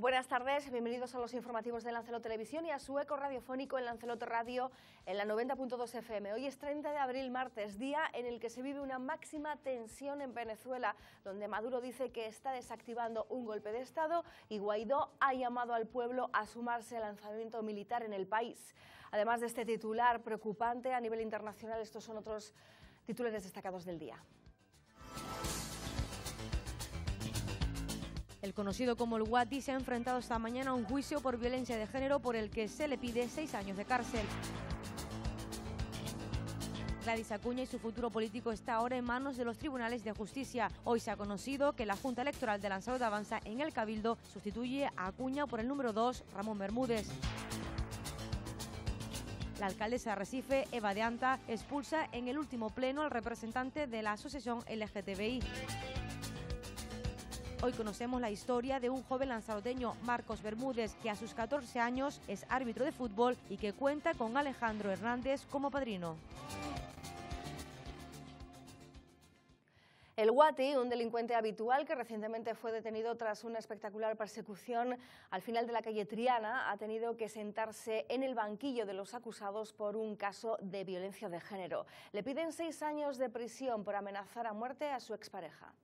Buenas tardes, bienvenidos a los informativos de Lancelot Televisión y a su eco radiofónico en Lancelot Radio en la 90.2 FM. Hoy es 30 de abril, martes, día en el que se vive una máxima tensión en Venezuela, donde Maduro dice que está desactivando un golpe de Estado y Guaidó ha llamado al pueblo a sumarse al lanzamiento militar en el país. Además de este titular preocupante a nivel internacional, estos son otros titulares destacados del día. El conocido como el Guati se ha enfrentado esta mañana a un juicio por violencia de género por el que se le pide seis años de cárcel. Gladys Acuña y su futuro político está ahora en manos de los tribunales de justicia. Hoy se ha conocido que la Junta Electoral de Lanzarote Avanza en el Cabildo sustituye a Acuña por el número 2, Ramón Bermúdez. La alcaldesa de Recife, Eva de Anta, expulsa en el último pleno al representante de la asociación LGTBI. Hoy conocemos la historia de un joven lanzaroteño, Marcos Bermúdez, que a sus 14 años es árbitro de fútbol y que cuenta con Alejandro Hernández como padrino. El Guati, un delincuente habitual que recientemente fue detenido tras una espectacular persecución al final de la calle Triana, ha tenido que sentarse en el banquillo de los acusados por un caso de violencia de género. Le piden seis años de prisión por amenazar a muerte a su expareja.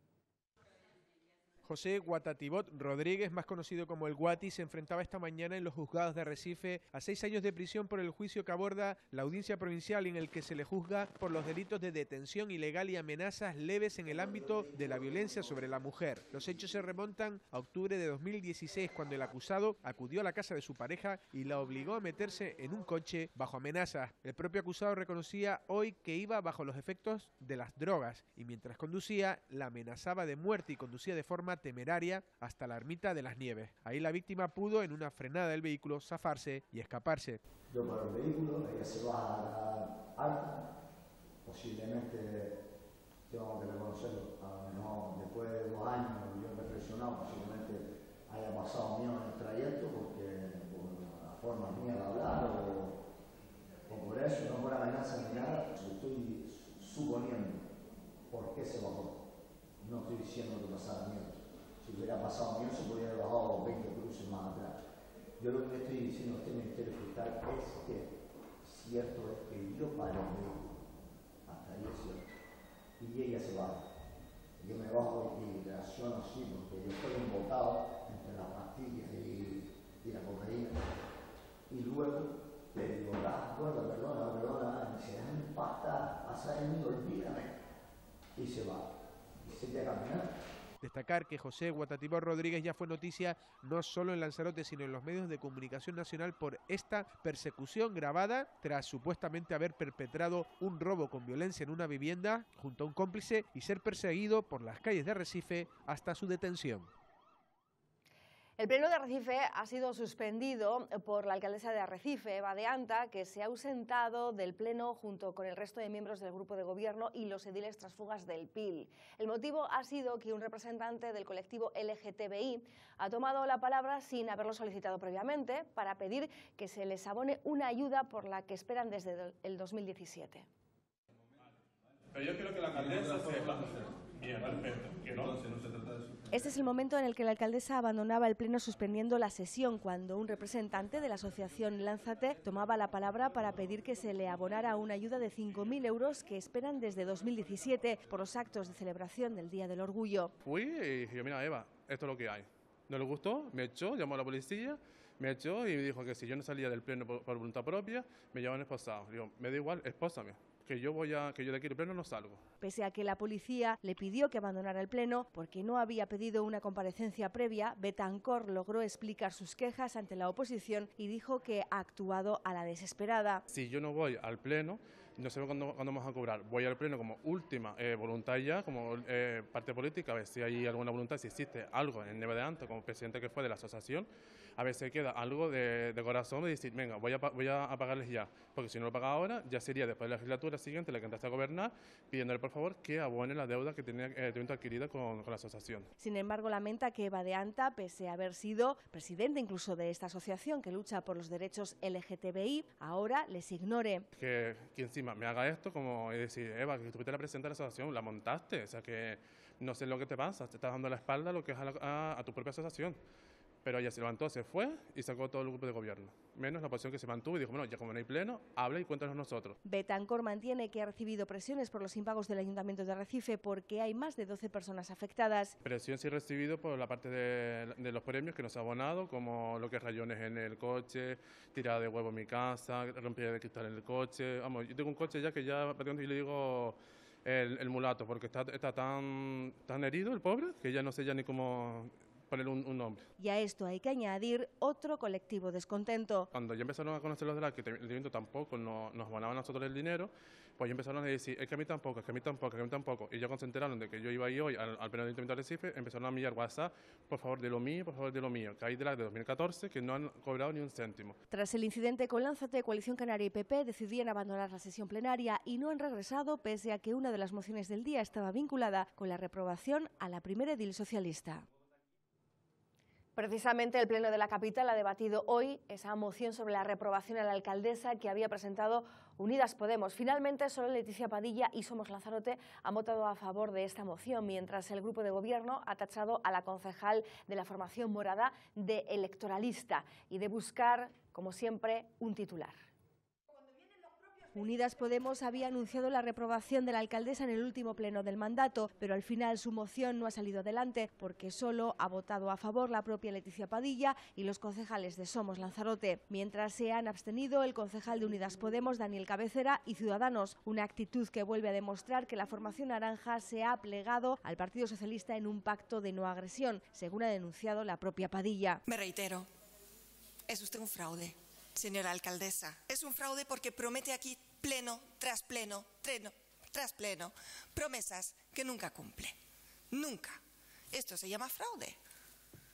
José Guatatibot Rodríguez, más conocido como el Guati, se enfrentaba esta mañana en los juzgados de Recife a seis años de prisión por el juicio que aborda la audiencia provincial en el que se le juzga por los delitos de detención ilegal y amenazas leves en el ámbito de la violencia sobre la mujer. Los hechos se remontan a octubre de 2016 cuando el acusado acudió a la casa de su pareja y la obligó a meterse en un coche bajo amenazas. El propio acusado reconocía hoy que iba bajo los efectos de las drogas y mientras conducía la amenazaba de muerte y conducía de forma temeraria hasta la ermita de las Nieves. Ahí la víctima pudo, en una frenada del vehículo, zafarse y escaparse. Yo paro el vehículo, ella se va a alta, posiblemente tengo que reconocerlo, a lo mejor después de dos años yo reflexionado, posiblemente haya pasado miedo en el trayecto porque por la forma mía de hablar o, o por eso, no por amenaza ni nada, estoy suponiendo por qué se bajó. No estoy diciendo que pasara miedo hubiera pasado mío, se podría haber bajado 20 cruces más atrás. Yo lo que le estoy diciendo a este Ministerio Fiscal es que cierto es que yo el vehículo, hasta ahí es cierto, y ella se baja. Yo me bajo y reacciono así, porque yo estoy embotado entre las pastillas y, la cocaína. Y luego le digo, ah, perdona, perdona, perdona, dice, déjame pasta, pasa de mí, olvídame. Y se va. Y se llega a caminar. Destacar que José Guatatibor Rodríguez ya fue noticia no solo en Lanzarote, sino en los medios de comunicación nacional por esta persecución grabada tras supuestamente haber perpetrado un robo con violencia en una vivienda junto a un cómplice y ser perseguido por las calles de Recife hasta su detención. El pleno de Arrecife ha sido suspendido por la alcaldesa de Arrecife, Eva de Anta, que se ha ausentado del pleno junto con el resto de miembros del grupo de gobierno y los ediles transfugas del PIL. El motivo ha sido que un representante del colectivo LGTBI ha tomado la palabra sin haberlo solicitado previamente para pedir que se les abone una ayuda por la que esperan desde el 2017. Pero yo quiero que la alcaldesa. Bien, perfecto. Que no, no se trata de eso. Este es el momento en el que la alcaldesa abandonaba el pleno suspendiendo la sesión cuando un representante de la asociación Lánzate tomaba la palabra para pedir que se le abonara una ayuda de 5.000 euros que esperan desde 2017 por los actos de celebración del Día del Orgullo. Fui y dije, mira Eva, esto es lo que hay. No le gustó, me echó, llamó a la policía, me echó y me dijo que si yo no salía del pleno por, por voluntad propia, me llevaban esposado. Digo, me da igual, espósame que yo voy a que yo de aquí del pleno no salgo. Pese a que la policía le pidió que abandonara el pleno porque no había pedido una comparecencia previa, Betancor logró explicar sus quejas ante la oposición y dijo que ha actuado a la desesperada. Si yo no voy al pleno, no sé cuándo, cuándo vamos a cobrar. Voy al pleno como última eh, voluntad ya, como eh, parte política, a ver si hay alguna voluntad, si existe algo en Neve de Anto, como presidente que fue de la asociación, a ver si queda algo de, de corazón de decir, venga, voy a, voy a pagarles ya, porque si no lo paga ahora, ya sería después de la legislatura siguiente la que entraste a gobernar, pidiéndole por favor que abone la deuda que tenía eh, adquirida con, con, la asociación. Sin embargo, lamenta que Eva de Anta, pese a haber sido presidente incluso de esta asociación que lucha por los derechos LGTBI, ahora les ignore. Que, que encima me haga esto como decir, Eva, que estuviste la presidenta de la asociación, la montaste, o sea que no sé lo que te pasa, te estás dando la espalda a lo que es a, la, a, a tu propia asociación Pero ella se levantó, se fue y sacó todo el grupo de gobierno. Menos la oposición que se mantuvo y dijo, bueno, ya como no hay pleno, habla y cuéntanos nosotros. Betancor mantiene que ha recibido presiones por los impagos del Ayuntamiento de Recife porque hay más de 12 personas afectadas. Presión sí he recibido por la parte de, de los premios que nos ha abonado, como lo que es rayones en el coche, tirada de huevo en mi casa, rompida de cristal en el coche. Vamos, yo tengo un coche ya que ya prácticamente le digo el, el, mulato, porque está, está tan, tan herido el pobre que ya no sé ya ni cómo poner un, un, nombre. Y a esto hay que añadir otro colectivo descontento. Cuando ya empezaron a conocer los de la que el ayuntamiento tampoco no, nos abonaban a nosotros el dinero, pues ya empezaron a decir, es que a mí tampoco, es que a mí tampoco, es que a mí tampoco. Y ya cuando se enteraron de que yo iba a ir hoy al, al pleno del ayuntamiento de Recife, empezaron a enviar WhatsApp, por favor de lo mío, por favor de lo mío, que hay de la de 2014 que no han cobrado ni un céntimo. Tras el incidente con Lánzate, Coalición Canaria y PP decidían abandonar la sesión plenaria y no han regresado pese a que una de las mociones del día estaba vinculada con la reprobación a la primera edil socialista. Precisamente el Pleno de la Capital ha debatido hoy esa moción sobre la reprobación a la alcaldesa que había presentado Unidas Podemos. Finalmente, solo Leticia Padilla y Somos Lanzarote han votado a favor de esta moción, mientras el grupo de gobierno ha tachado a la concejal de la formación morada de electoralista y de buscar, como siempre, un titular. Unidas Podemos había anunciado la reprobación de la alcaldesa en el último pleno del mandato, pero al final su moción no ha salido adelante porque solo ha votado a favor la propia Leticia Padilla y los concejales de Somos Lanzarote, mientras se han abstenido el concejal de Unidas Podemos, Daniel Cabecera, y Ciudadanos, una actitud que vuelve a demostrar que la formación naranja se ha plegado al Partido Socialista en un pacto de no agresión, según ha denunciado la propia Padilla. Me reitero, es usted un fraude señora alcaldesa. Es un fraude porque promete aquí pleno tras pleno, pleno tras pleno, promesas que nunca cumple. Nunca. Esto se llama fraude.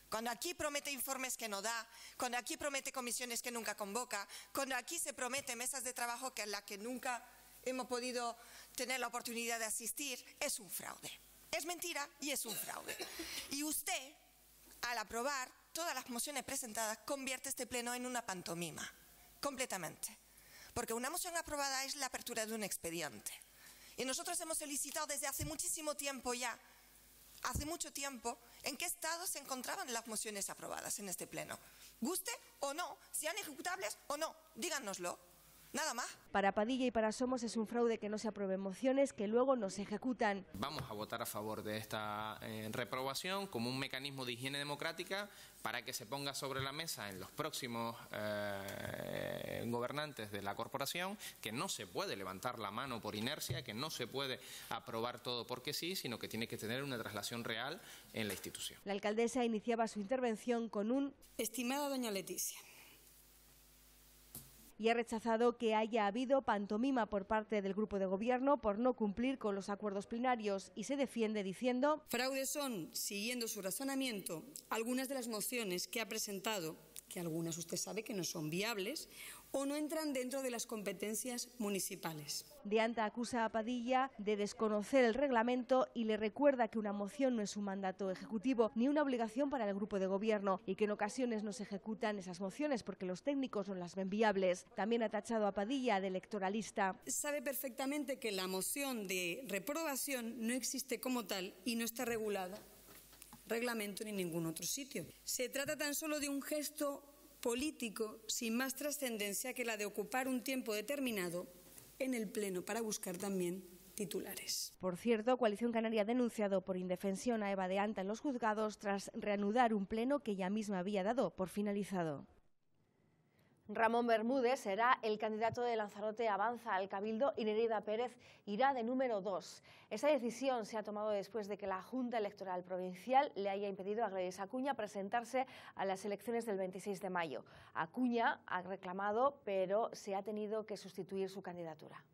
Cuando aquí promete informes que no da, cuando aquí promete comisiones que nunca convoca, cuando aquí se promete mesas de trabajo que a las que nunca hemos podido tener la oportunidad de asistir, es un fraude. Es mentira y es un fraude. Y usted, al aprobar todas las mociones presentadas, convierte este pleno en una pantomima, completamente. Porque una moción aprobada es la apertura de un expediente. Y nosotros hemos solicitado desde hace muchísimo tiempo ya, hace mucho tiempo, en qué estado se encontraban las mociones aprobadas en este pleno. Guste o no, sean ejecutables o no, díganoslo. Nada más. Para Padilla y para Somos es un fraude que no se aprueben mociones que luego no se ejecutan. Vamos a votar a favor de esta eh, reprobación como un mecanismo de higiene democrática para que se ponga sobre la mesa en los próximos eh, gobernantes de la corporación que no se puede levantar la mano por inercia, que no se puede aprobar todo porque sí, sino que tiene que tener una traslación real en la institución. La alcaldesa iniciaba su intervención con un Estimada doña Leticia, y ha rechazado que haya habido pantomima por parte del grupo de gobierno por no cumplir con los acuerdos plenarios y se defiende diciendo fraudes son, siguiendo su razonamiento, algunas de las mociones que ha presentado, que algunas usted sabe que no son viables o no entran dentro de las competencias municipales. Dianta acusa a Padilla de desconocer el reglamento y le recuerda que una moción no es un mandato ejecutivo ni una obligación para el grupo de gobierno y que en ocasiones no se ejecutan esas mociones porque los técnicos no las ven viables. También ha tachado a Padilla de electoralista. Sabe perfectamente que la moción de reprobación no existe como tal y no está regulada reglamento ni en ningún otro sitio. Se trata tan solo de un gesto político sin más trascendencia que la de ocupar un tiempo determinado en el Pleno para buscar también titulares. Por cierto, Coalición Canaria ha denunciado por indefensión a Eva de Anta en los juzgados tras reanudar un pleno que ella misma había dado por finalizado. Ramón Bermúdez será el candidato de Lanzarote Avanza al Cabildo y Nerida Pérez irá de número dos. Esa decisión se ha tomado después de que la Junta Electoral Provincial le haya impedido a Gladys Acuña presentarse a las elecciones del 26 de mayo. Acuña ha reclamado, pero se ha tenido que sustituir su candidatura.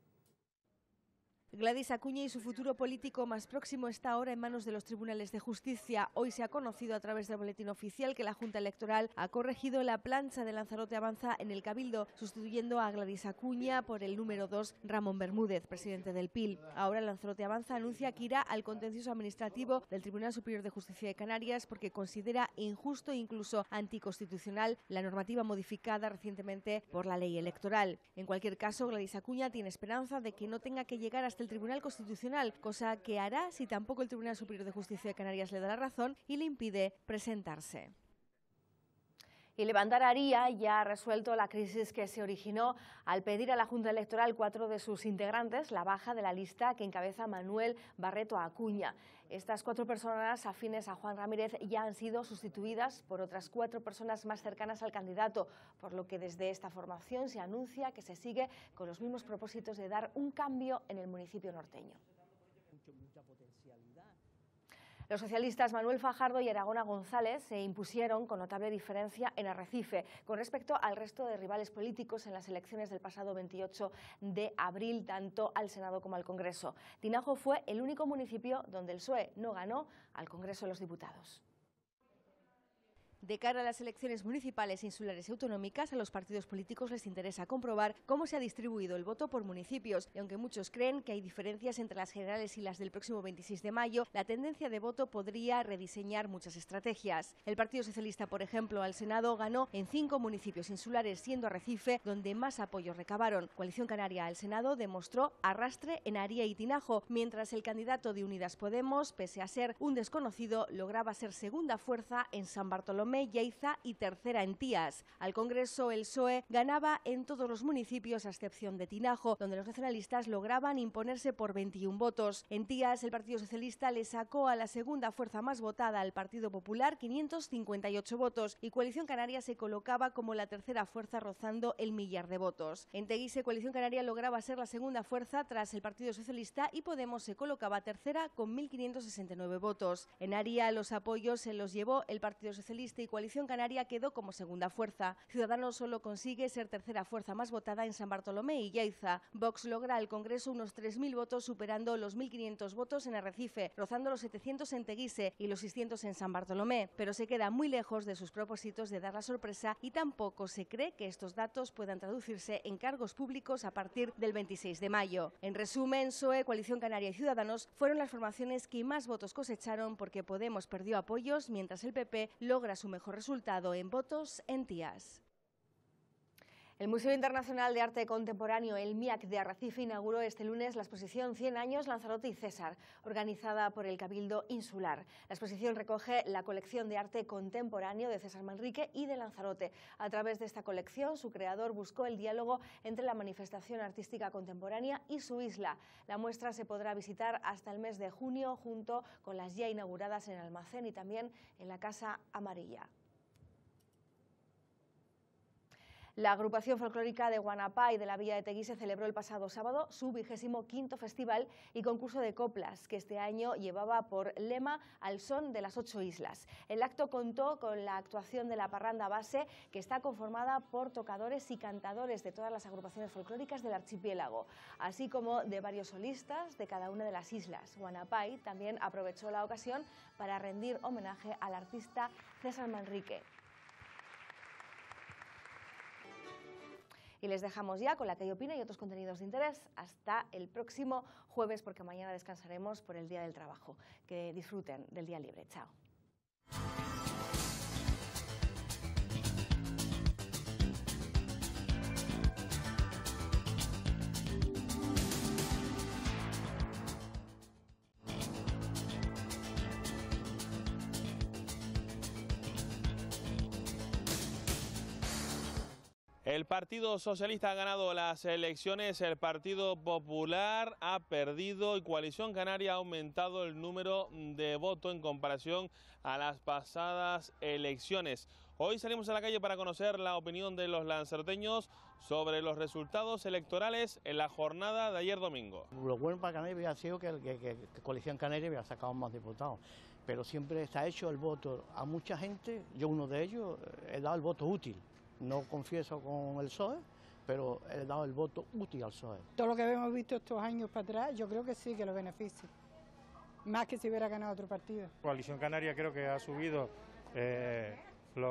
Gladys Acuña y su futuro político más próximo está ahora en manos de los tribunales de justicia. Hoy se ha conocido a través del boletín oficial que la Junta Electoral ha corregido la plancha de Lanzarote Avanza en el Cabildo, sustituyendo a Gladys Acuña por el número 2, Ramón Bermúdez, presidente del PIL. Ahora Lanzarote Avanza anuncia que irá al contencioso administrativo del Tribunal Superior de Justicia de Canarias porque considera injusto e incluso anticonstitucional la normativa modificada recientemente por la ley electoral. En cualquier caso, Gladys Acuña tiene esperanza de que no tenga que llegar hasta el Tribunal Constitucional, cosa que hará si tampoco el Tribunal Superior de Justicia de Canarias le da la razón y le impide presentarse. Y levantar Aría ya ha resuelto la crisis que se originó al pedir a la Junta Electoral cuatro de sus integrantes la baja de la lista que encabeza Manuel Barreto Acuña. Estas cuatro personas afines a Juan Ramírez ya han sido sustituidas por otras cuatro personas más cercanas al candidato, por lo que desde esta formación se anuncia que se sigue con los mismos propósitos de dar un cambio en el municipio norteño. Los socialistas Manuel Fajardo y Aragona González se impusieron con notable diferencia en Arrecife con respecto al resto de rivales políticos en las elecciones del pasado 28 de abril, tanto al Senado como al Congreso. Tinajo fue el único municipio donde el PSOE no ganó al Congreso de los Diputados. De cara a las elecciones municipales, insulares y autonómicas, a los partidos políticos les interesa comprobar cómo se ha distribuido el voto por municipios. Y aunque muchos creen que hay diferencias entre las generales y las del próximo 26 de mayo, la tendencia de voto podría rediseñar muchas estrategias. El Partido Socialista, por ejemplo, al Senado ganó en cinco municipios insulares, siendo Arrecife donde más apoyos recabaron. Coalición Canaria al Senado demostró arrastre en Aría y Tinajo, mientras el candidato de Unidas Podemos, pese a ser un desconocido, lograba ser segunda fuerza en San Bartolomé Yeiza y tercera en Tías. Al Congreso, el PSOE ganaba en todos los municipios, a excepción de Tinajo, donde los nacionalistas lograban imponerse por 21 votos. En Tías, el Partido Socialista le sacó a la segunda fuerza más votada al Partido Popular 558 votos y Coalición Canaria se colocaba como la tercera fuerza rozando el millar de votos. En Teguise, Coalición Canaria lograba ser la segunda fuerza tras el Partido Socialista y Podemos se colocaba tercera con 1.569 votos. En Aria, los apoyos se los llevó el Partido Socialista y Coalición Canaria quedó como segunda fuerza. Ciudadanos solo consigue ser tercera fuerza más votada en San Bartolomé y Yaiza. Vox logra al Congreso unos 3.000 votos, superando los 1.500 votos en Arrecife, rozando los 700 en Teguise y los 600 en San Bartolomé, pero se queda muy lejos de sus propósitos de dar la sorpresa y tampoco se cree que estos datos puedan traducirse en cargos públicos a partir del 26 de mayo. En resumen, SOE, Coalición Canaria y Ciudadanos fueron las formaciones que más votos cosecharon porque Podemos perdió apoyos mientras el PP logra su mejor resultado en votos en Tías. El Museo Internacional de Arte Contemporáneo, el MIAC de Arrecife, inauguró este lunes la exposición 100 años Lanzarote y César, organizada por el Cabildo Insular. La exposición recoge la colección de arte contemporáneo de César Manrique y de Lanzarote. A través de esta colección, su creador buscó el diálogo entre la manifestación artística contemporánea y su isla. La muestra se podrá visitar hasta el mes de junio junto con las ya inauguradas en Almacén y también en la Casa Amarilla. La agrupación folclórica de Guanapá y de la Villa de Teguise celebró el pasado sábado su vigésimo quinto festival y concurso de coplas, que este año llevaba por lema al son de las ocho islas. El acto contó con la actuación de la parranda base, que está conformada por tocadores y cantadores de todas las agrupaciones folclóricas del archipiélago, así como de varios solistas de cada una de las islas. Guanapay también aprovechó la ocasión para rendir homenaje al artista César Manrique. Y les dejamos ya con la que opina y otros contenidos de interés hasta el próximo jueves, porque mañana descansaremos por el Día del Trabajo. Que disfruten del día libre. Chao. El Partido Socialista ha ganado las elecciones, el Partido Popular ha perdido y Coalición Canaria ha aumentado el número de votos en comparación a las pasadas elecciones. Hoy salimos a la calle para conocer la opinión de los lanzarteños sobre los resultados electorales en la jornada de ayer domingo. Lo bueno para Canarias había sido que, que, que, Coalición Canaria había sacado más diputados, pero siempre está hecho el voto a mucha gente, yo uno de ellos he dado el voto útil no confieso con el PSOE, pero he dado el voto útil al PSOE. Todo lo que hemos visto estos años para atrás, yo creo que sí que lo beneficia, más que si hubiera ganado otro partido. Coalición Canaria creo que ha subido eh, de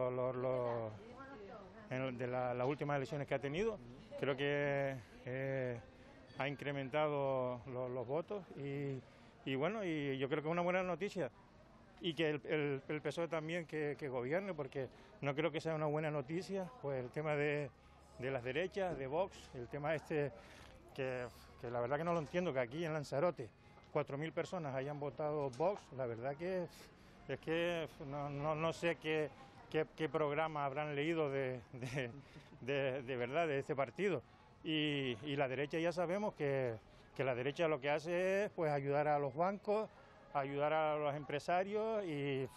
las últimas elecciones que ha tenido, creo que eh, ha incrementado los votos y, y bueno, y yo creo que es una buena noticia y que el, el, PSOE también que, gobierne, porque no creo que sea una buena noticia, pues el tema de, las derechas, de Vox, el tema este, que, la verdad que no lo entiendo, que aquí en Lanzarote 4.000 personas hayan votado Vox, la verdad que es que no, no, no sé qué, qué, programa habrán leído de, verdad de este partido. Y, la derecha ya sabemos que, la derecha lo que hace es pues ayudar a los bancos, ayudar a los empresarios y,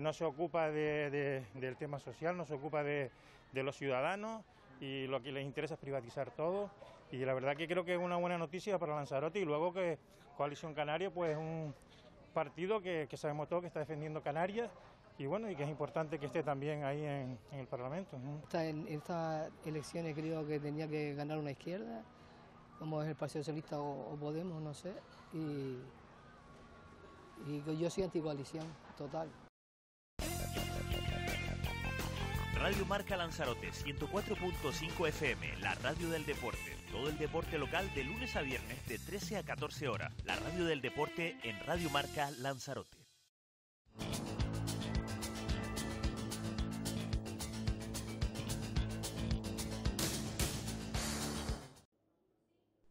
no se ocupa del tema social, no se ocupa de, los ciudadanos y lo que les interesa es privatizar todo. Y la verdad que creo que es una buena noticia para Lanzarote y luego que Coalición Canaria pues es un partido que, que sabemos todos que está defendiendo Canarias y bueno, y que es importante que esté también ahí en, el Parlamento. en estas elecciones creo que tenía que ganar una izquierda, como es el Partido Socialista o, Podemos, no sé, y yo soy anticoalición, total. Radio Marca Lanzarote 104.5 FM, la radio del deporte. Todo el deporte local de lunes a viernes de 13 a 14 horas. La radio del deporte en Radio Marca Lanzarote.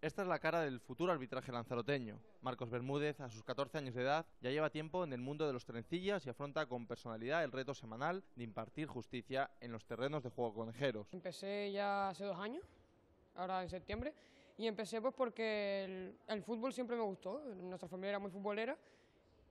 Esta es la cara del futuro arbitraje lanzaroteño. Marcos Bermúdez, a sus 14 años de edad, ya lleva tiempo en el mundo de los trencillas y afronta con personalidad el reto semanal de impartir justicia en los terrenos de juego conejeros. Empecé ya hace dos años, ahora en septiembre, y empecé pues porque el, fútbol siempre me gustó, nuestra familia era muy futbolera,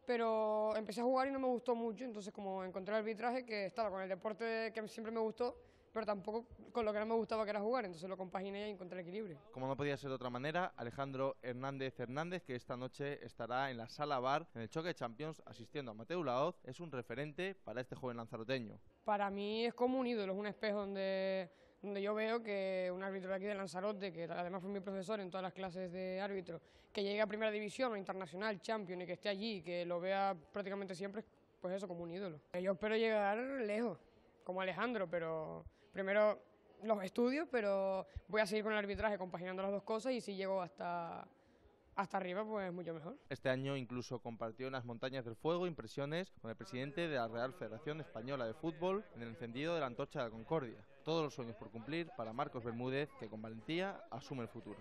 pero empecé a jugar y no me gustó mucho, entonces como encontré el arbitraje que estaba con el deporte que siempre me gustó, pero tampoco con lo que no me gustaba que era jugar, entonces lo compaginé y encontré el equilibrio. Como no podía ser de otra manera, Alejandro Hernández Hernández, que esta noche estará en la sala bar en el choque de Champions asistiendo a Mateo Laoz, es un referente para este joven lanzaroteño. Para mí es como un ídolo, es un espejo donde, donde yo veo que un árbitro de aquí de Lanzarote, que además fue mi profesor en todas las clases de árbitro, que llegue a primera división o internacional, champion y que esté allí, que lo vea prácticamente siempre, pues eso, como un ídolo. Yo espero llegar lejos, como Alejandro, pero primero los estudios, pero voy a seguir con el arbitraje compaginando las dos cosas y si llego hasta, hasta arriba, pues mucho mejor. Este año incluso compartió en las montañas del fuego impresiones con el presidente de la Real Federación Española de Fútbol en el encendido de la antorcha de la Concordia. Todos los sueños por cumplir para Marcos Bermúdez, que con valentía asume el futuro.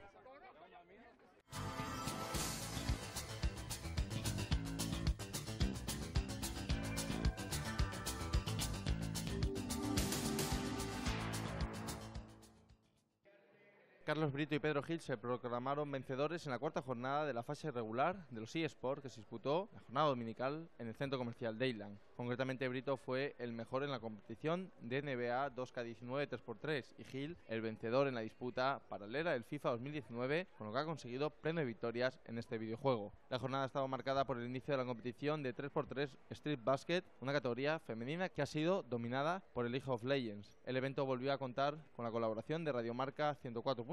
Carlos Brito y Pedro Gil se proclamaron vencedores en la cuarta jornada de la fase regular de los eSports que se disputó la jornada dominical en el centro comercial Dayland. Concretamente Brito fue el mejor en la competición de NBA 2K19 3x3 y Gil el vencedor en la disputa paralela del FIFA 2019 con lo que ha conseguido pleno de victorias en este videojuego. La jornada ha estado marcada por el inicio de la competición de 3x3 Street Basket, una categoría femenina que ha sido dominada por el League of Legends. El evento volvió a contar con la colaboración de Radiomarca 104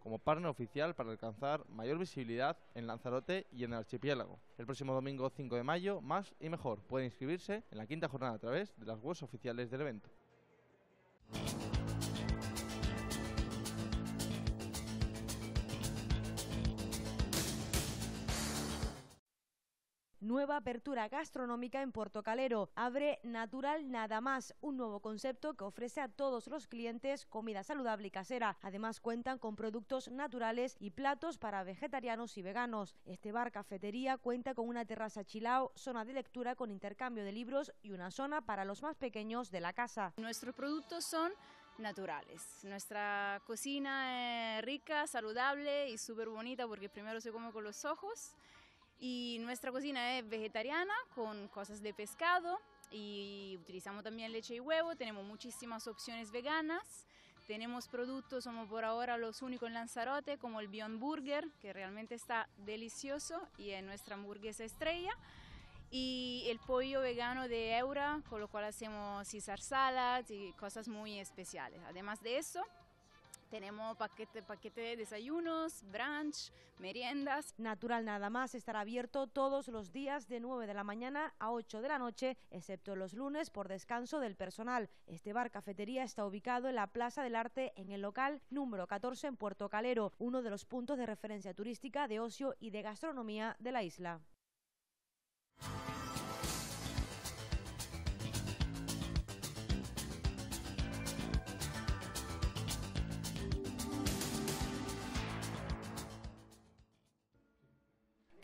como partner oficial para alcanzar mayor visibilidad en Lanzarote y en el archipiélago. El próximo domingo 5 de mayo, más y mejor, puede inscribirse en la quinta jornada a través de las webs oficiales del evento. Nueva apertura gastronómica en Puerto Calero. Abre Natural Nada Más, un nuevo concepto que ofrece a todos los clientes comida saludable y casera. Además cuentan con productos naturales y platos para vegetarianos y veganos. Este bar cafetería cuenta con una terraza chilao, zona de lectura con intercambio de libros y una zona para los más pequeños de la casa. Nuestros productos son naturales. Nuestra cocina es rica, saludable y súper bonita porque primero se come con los ojos y nuestra cocina es vegetariana con cosas de pescado y utilizamos también leche y huevo. Tenemos muchísimas opciones veganas. Tenemos productos, somos por ahora los únicos en Lanzarote, como el Beyond Burger, que realmente está delicioso y es nuestra hamburguesa estrella. Y el pollo vegano de Eura, con lo cual hacemos Caesar salads y cosas muy especiales. Además de eso, tenemos paquete, paquete de desayunos, brunch, meriendas. Natural nada más estará abierto todos los días de 9 de la mañana a 8 de la noche, excepto los lunes por descanso del personal. Este bar cafetería está ubicado en la Plaza del Arte en el local número 14 en Puerto Calero, uno de los puntos de referencia turística de ocio y de gastronomía de la isla.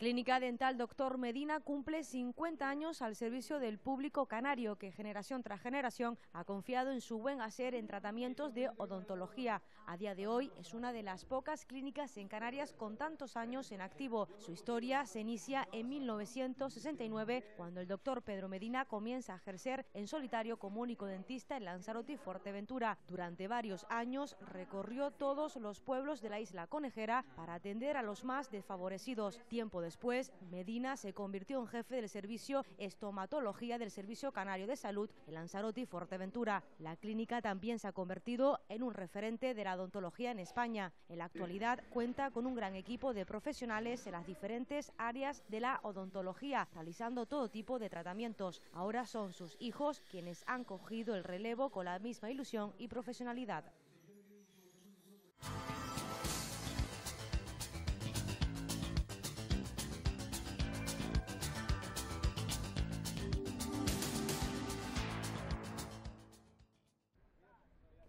Clínica Dental Doctor Medina cumple 50 años al servicio del público canario que generación tras generación ha confiado en su buen hacer en tratamientos de odontología. A día de hoy es una de las pocas clínicas en Canarias con tantos años en activo. Su historia se inicia en 1969 cuando el doctor Pedro Medina comienza a ejercer en solitario como único dentista en Lanzarote y Fuerteventura. Durante varios años recorrió todos los pueblos de la isla conejera para atender a los más desfavorecidos. Tiempo después, Medina se convirtió en jefe del servicio estomatología del Servicio Canario de Salud en Lanzarote y Fuerteventura. La clínica también se ha convertido en un referente de la odontología en España. En la actualidad cuenta con un gran equipo de profesionales en las diferentes áreas de la odontología, realizando todo tipo de tratamientos. Ahora son sus hijos quienes han cogido el relevo con la misma ilusión y profesionalidad.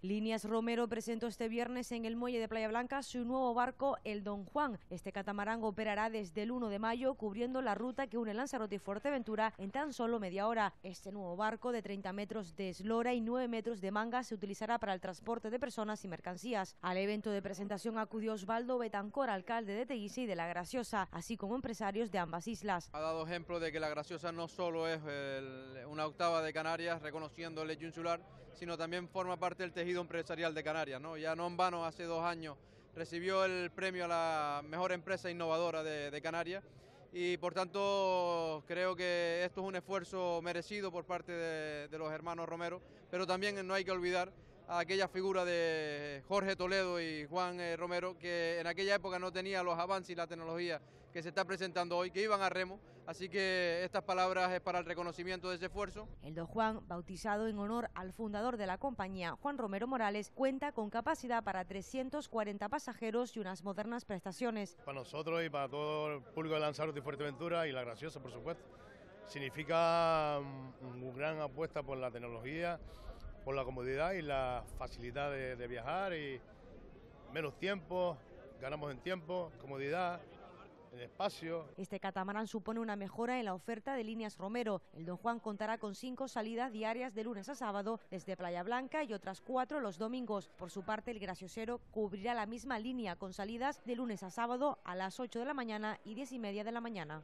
Líneas Romero presentó este viernes en el muelle de Playa Blanca su nuevo barco, el Don Juan. Este catamarán operará desde el 1 de mayo, cubriendo la ruta que une Lanzarote y Fuerteventura en tan solo media hora. Este nuevo barco de 30 metros de eslora y 9 metros de manga se utilizará para el transporte de personas y mercancías. Al evento de presentación acudió Osvaldo Betancor, alcalde de Teguise y de La Graciosa, así como empresarios de ambas islas. Ha dado ejemplo de que La Graciosa no solo es una octava de Canarias reconociendo el lecho insular, sino también forma parte del tejido empresarial de Canarias. ¿no? Ya no en vano, hace dos años recibió el premio a la mejor empresa innovadora de, Canarias y por tanto creo que esto es un esfuerzo merecido por parte de, los hermanos Romero, pero también no hay que olvidar a aquella figura de Jorge Toledo y Juan eh, Romero que en aquella época no tenía los avances y la tecnología que se está presentando hoy, que iban a remo Así que estas palabras es para el reconocimiento de ese esfuerzo. El Don Juan, bautizado en honor al fundador de la compañía, Juan Romero Morales, cuenta con capacidad para 340 pasajeros y unas modernas prestaciones. Para nosotros y para todo el público de Lanzarote y Fuerteventura y la Graciosa, por supuesto, significa mm, una gran apuesta por la tecnología, por la comodidad y la facilidad de, de viajar y menos tiempo, ganamos en tiempo, comodidad, Este catamarán supone una mejora en la oferta de líneas Romero. El Don Juan contará con cinco salidas diarias de lunes a sábado desde Playa Blanca y otras cuatro los domingos. Por su parte, el graciosero cubrirá la misma línea con salidas de lunes a sábado a las 8 de la mañana y 10 y media de la mañana.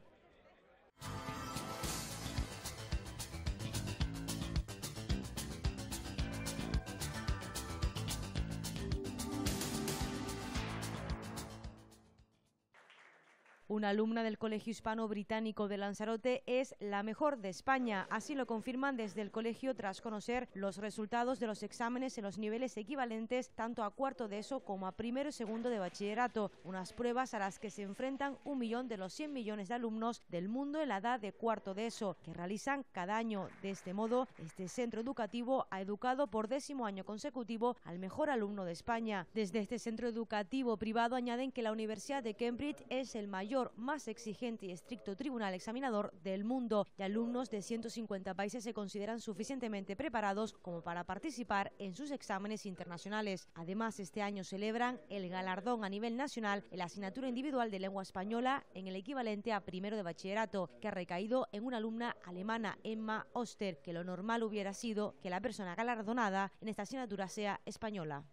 Una alumna del Colegio Hispano Británico de Lanzarote es la mejor de España. Así lo confirman desde el colegio tras conocer los resultados de los exámenes en los niveles equivalentes tanto a cuarto de ESO como a primero y segundo de bachillerato. Unas pruebas a las que se enfrentan un millón de los 100 millones de alumnos del mundo en la edad de cuarto de ESO, que realizan cada año. De este modo, este centro educativo ha educado por décimo año consecutivo al mejor alumno de España. Desde este centro educativo privado añaden que la Universidad de Cambridge es el mayor más exigente y estricto tribunal examinador del mundo y alumnos de 150 países se consideran suficientemente preparados como para participar en sus exámenes internacionales. Además, este año celebran el galardón a nivel nacional en la asignatura individual de lengua española en el equivalente a primero de bachillerato, que ha recaído en una alumna alemana, Emma Oster, que lo normal hubiera sido que la persona galardonada en esta asignatura sea española.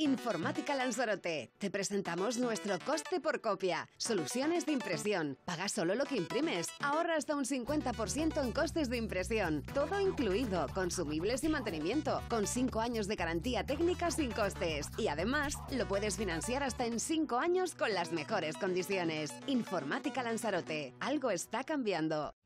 Informática Lanzarote. Te presentamos nuestro coste por copia. Soluciones de impresión. Paga solo lo que imprimes. Ahorra hasta un 50% en costes de impresión. Todo incluido, consumibles y mantenimiento. Con 5 años de garantía técnica sin costes. Y además, lo puedes financiar hasta en 5 años con las mejores condiciones. Informática Lanzarote. Algo está cambiando.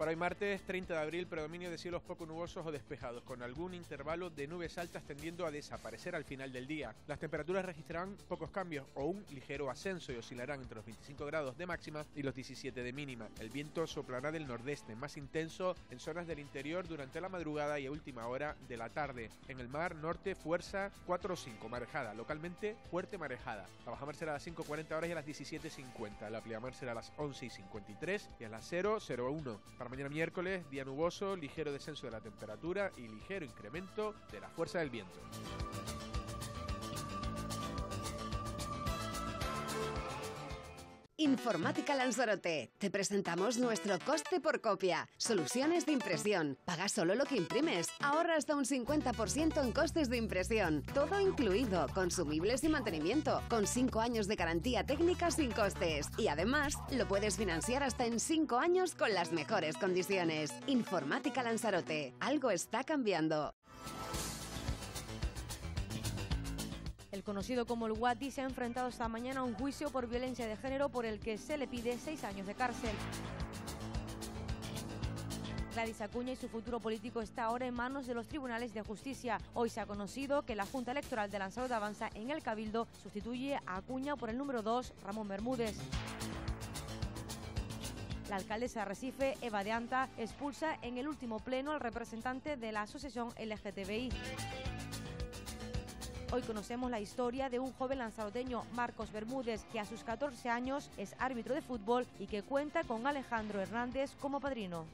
Para hoy martes 30 de abril, predominio de cielos poco nubosos o despejados, con algún intervalo de nubes altas tendiendo a desaparecer al final del día. Las temperaturas registrarán pocos cambios o un ligero ascenso y oscilarán entre los 25 grados de máxima y los 17 de mínima. El viento soplará del nordeste, más intenso en zonas del interior durante la madrugada y a última hora de la tarde. En el mar norte, fuerza 4 o 5, marejada. Localmente, fuerte marejada. La bajamar será a las 5.40 horas y a las 17.50. La pleamar será a las 11.53 y a las 0.01. Para mañana miércoles, día nuboso, ligero descenso de la temperatura y ligero incremento de la fuerza del viento. Informática Lanzarote. Te presentamos nuestro coste por copia. Soluciones de impresión. Paga solo lo que imprimes. Ahorra hasta un 50% en costes de impresión. Todo incluido, consumibles y mantenimiento, con 5 años de garantía técnica sin costes. Y además, lo puedes financiar hasta en 5 años con las mejores condiciones. Informática Lanzarote. Algo está cambiando. El conocido como el Guati se ha enfrentado esta mañana a un juicio por violencia de género por el que se le pide seis años de cárcel. Gladys Acuña y su futuro político está ahora en manos de los tribunales de justicia. Hoy se ha conocido que la Junta Electoral de Lanzarote Avanza en el Cabildo sustituye a Acuña por el número 2, Ramón Bermúdez. La alcaldesa de Recife, Eva de Anta, expulsa en el último pleno al representante de la asociación LGTBI. Hoy conocemos la historia de un joven lanzaroteño, Marcos Bermúdez, que a sus 14 años es árbitro de fútbol y que cuenta con Alejandro Hernández como padrino.